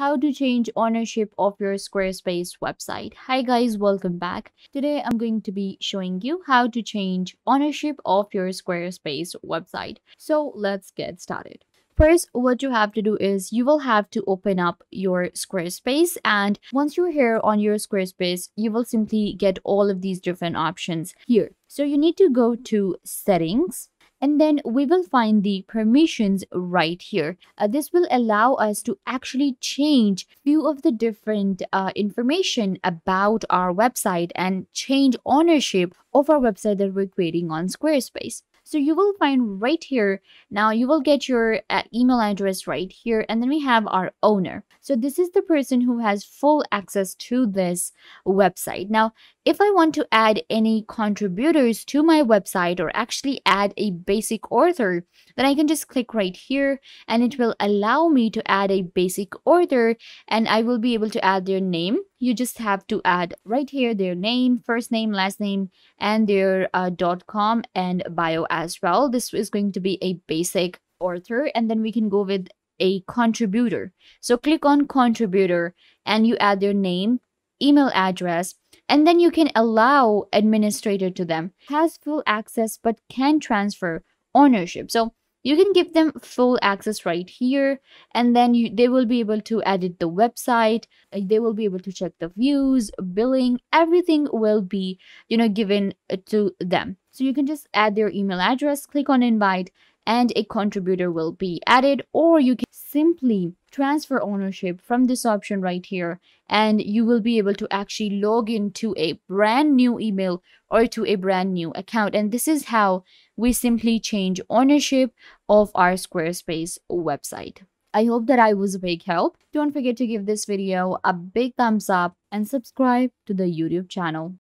how to change ownership of your Squarespace website. Hi guys, welcome back. Today I'm going to be showing you how to change ownership of your Squarespace website. So let's get started. First, what you have to do is you will have to open up your Squarespace and once you're here on your Squarespace, you will simply get all of these different options here. So you need to go to settings and then we will find the permissions right here. Uh, this will allow us to actually change few of the different uh, information about our website and change ownership of our website that we're creating on Squarespace. So you will find right here, now you will get your uh, email address right here. And then we have our owner. So this is the person who has full access to this website. Now, if I want to add any contributors to my website or actually add a basic author, then I can just click right here and it will allow me to add a basic author and I will be able to add their name. You just have to add right here their name, first name, last name, and their uh, .com and bio as well. This is going to be a basic author and then we can go with a contributor. So click on contributor and you add their name, email address, and then you can allow administrator to them has full access but can transfer ownership so you can give them full access right here and then you, they will be able to edit the website uh, they will be able to check the views billing everything will be you know given uh, to them. So you can just add their email address click on invite and a contributor will be added or you can simply transfer ownership from this option right here and you will be able to actually log into a brand new email or to a brand new account and this is how we simply change ownership of our Squarespace website. I hope that I was a big help. Don't forget to give this video a big thumbs up and subscribe to the YouTube channel.